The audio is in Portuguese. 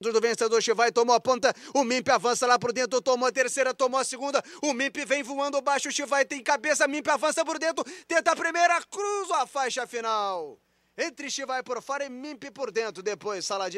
do vencedor Chivai tomou a ponta, o Mimp avança lá por dentro, tomou a terceira, tomou a segunda, o Mimp vem voando baixo, o Chivai tem cabeça, Mimp avança por dentro, tenta a primeira, cruza a faixa final. Entre Chivai por fora e Mimp por dentro, depois saladin